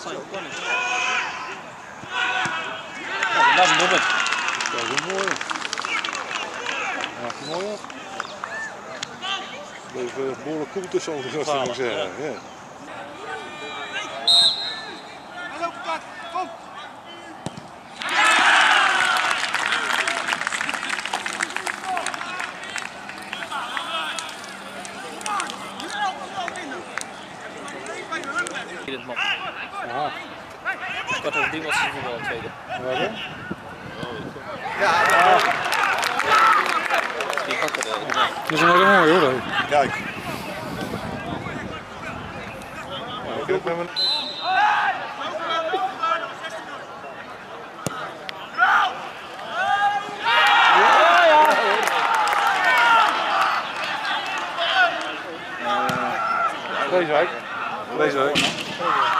Je plannen? Ja, dat is een. Dat is een mooie. Maakt hij mooi af. Bleef uh, behoorlijk koel tussen ons, zou Twaalf, ik zeggen. Ja. In het map. Aha. Drie was ze voetbal in tweede. Wat dan? Die pakken er. Dat is een hele mooie hoor. Kijk. Ja, ik Deze week. Deze week.